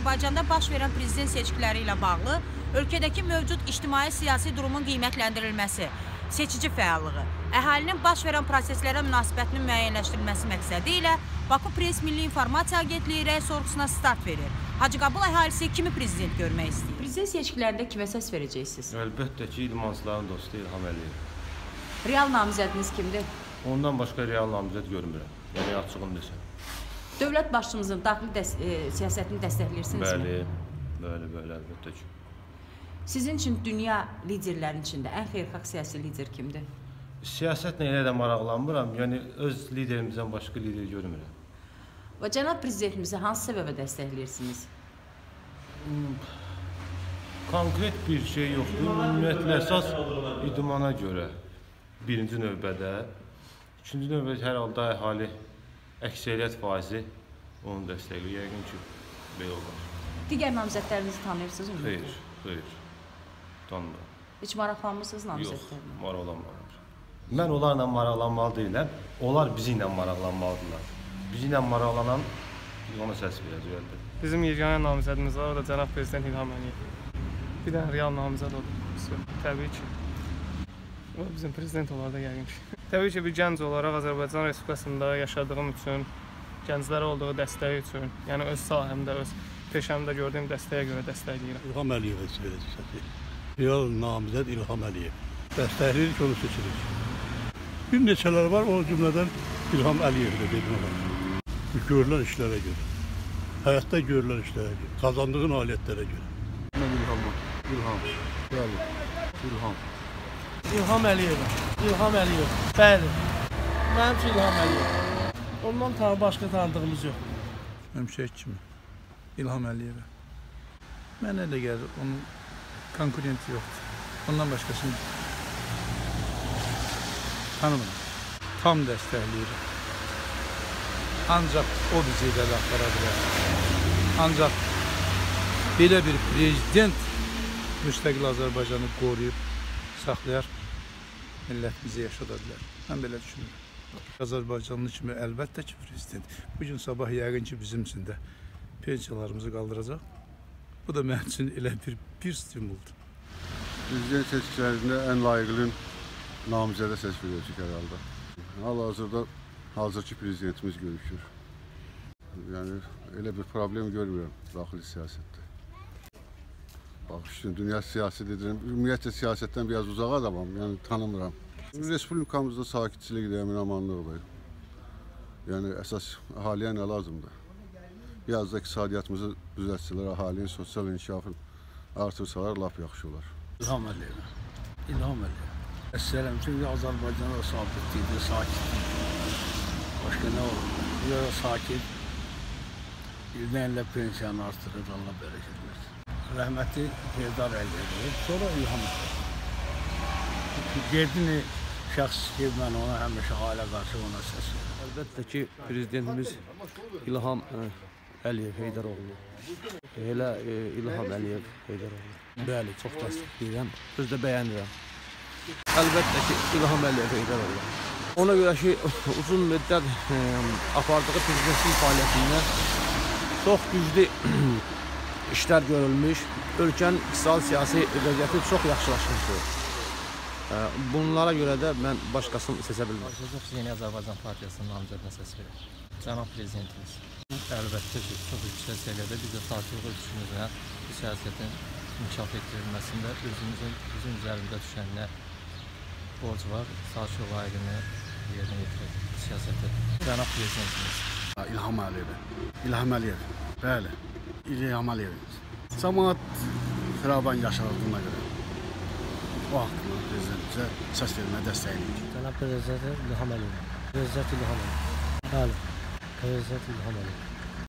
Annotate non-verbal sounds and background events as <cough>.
baş verən prezident seçkiləri ilə bağlı ölkədəki mövcud ictimai-siyasi durumun qiymətləndirilməsi, seçici fəallığı, əhalinin baş verən proseslərə münasibətinin müəyyənləşdirilməsi məqsədi ilə Baku Press Milli İnformasiya Agentliyi rəy sorğusuna start verir. Hacıqabul əhalisi kimi prezident görmək istəyir? Prezident seçkilərində kimə səs verəcəksiniz? Əlbəttə ki, idmansların dostu İlham Əliyev. Real namizədiniz kimdir? Ondan başqa real namizəd görmürəm. Yəni açığını desəm. Dövlət başçımızın daxili dəs e, siyasətini dəstəkləyirsinizmi? Bəli, bəli, bəli, əlbəttə ki. Sizin üçün dünya liderlərinin içində ən xeyirxah siyasi lider kimdir? Siyasətlə elə də maraqlanmıram. Yəni öz liderimizdən başqa lider görmürəm. Və cənab prezidentimizi hansı səbəbə dəstəkləyirsiniz? Konkret bir şey yoxdur. Ümumiyyətlə əsas idmana görə birinci növbədə, ikinci növbədə hər halda əhali əksəriyyət faizi onu dəstəkləyir. Yəqin ki, belə olar. Digər namizədlərinizi tanıyırsınız ümumiyyətlə? Xeyr, xeyr. Tanımıram. Heç maraqlanmısınız namizədlərlə? Yox, maraqlanmıram. Mən onlarla maraqlanmalı deyiləm. Onlar bizi ilə maraqlanmalıdırlar. Bizi ilə maraqlanan ona səs verəcək əlbəttə. Bizim yeganə namizədimiz var, o da cənab prezident İlham Əliyev. Bir dənə real namizəd odur. Təbii ki. O bizim prezident olar da yəqin ki. Təbii ki, bir gənc olaraq Azərbaycan Respublikasında yaşadığım üçün, gənclərə olduğu dəstəyi üçün, yəni öz sahəmdə, öz peşəmdə gördüyüm dəstəyə görə dəstəkləyirəm. İlham Əliyevə verəcək. Real namizəd İlham Əliyev. Dəstəkləyirik, onu seçirik. Bir neçələr var, o cümlədən İlham Əliyev də dedim olar. Görülən işlərə görə. Həyatda görülən işlərə görə. Qazandığın nailiyyətlərə görə. Mən İlhamam. İlham. Bəli. İlham. İlham Əliyev. İlham Əliyev. Bəli. Mənim üçün İlham Əliyev. Ondan tanı başqa tanıdığımız yox. Həmişək kimi İlham Əliyevə. Mənə elə gəlir, onun konkurenti yoxdur. Ondan başqasını tanımıram. Tam dəstəkləyirəm. Ancaq o bizi irəli apara bilər. Ancaq belə bir prezident müstəqil Azərbaycanı qoruyub saxlayar, millətimizi yaşada bilər. Mən belə düşünürəm. Azərbaycanlı kimi əlbəttə ki, prezident bu gün sabah yəqin ki, bizim üçün də pensiyalarımızı qaldıracaq. Bu da mənim üçün elə bir bir stimuldur. Prezident seçkilərində ən layiqli namizədə səs verəcək hər halda. Hal-hazırda hazırki prezidentimiz görüşür. Yəni elə bir problem görmürəm daxili siyasətdə. Bax, işte, dünya siyasi liderim, ümumiyyətlə siyasətdən biraz uzaq adamam, yəni tanımıram. Respublikamızda sakitçilik, əmin-amanlıqdır. Yəni əsas əhaliyə nə lazımdır? Biraz da iqtisadiyyatımızı düzəltsələr, əhalinin sosial inkişafını artırsalar lap yaxşı olar. İlham Əliyev. İlham Əliyev. Əsələm çünki Azərbaycanda sabitlikdir, sakitlikdir. Başqa nə olur? Bir. İldən ilə pensiyanı artırır, Allah bərəkət versin. Rəhməti Heydar Əliyev. Sonra İlham. Gedini şəxs ki, mən ona həmişə ailə qarşı ona səs verirəm. Əlbəttə ki, prezidentimiz İlham ə, Əliyev Heydəroğlu. Elə ə, İlham Əliyev Heydəroğlu. Bəli, çox təsdiqləyirəm. Öz də bəyənirəm. Əlbəttə ki, İlham Əliyev Heydəroğlu. Ona görə ki, <laughs> uzun müddət ə, apardığı prezidentlik fəaliyyətində çox güclü <clears throat> işlər görülmüş. Ölkənin iqtisadi siyasi vəziyyəti çox yaxşılaşmışdır. Bunlara görə də mən başqasını seçə bilmirəm. Azərbaycan Yeni Azərbaycan Partiyasının namizədinə səs verir. Cənab prezidentimiz. Əlbəttə ki, çox yüksək səviyyədə biz də sağçılıq ölçümüzlə bu siyasətin inkişaf etdirilməsində özümüzün bizim üzərində düşən nə borc var, sağçılıq layiqini yerinə yetirək siyasətə. Cənab prezidentimiz. İlham Əliyev. İlham Əliyev. Bəli. İlham Əliyev. Cəmaət xiraban yaşadığına görə o haqqında prezidentimizə səs verməyə dəstəkləyir. Cənab prezident İlham Əliyev. Prezident İlham Əliyev. Bəli. Prezident İlham Əliyev.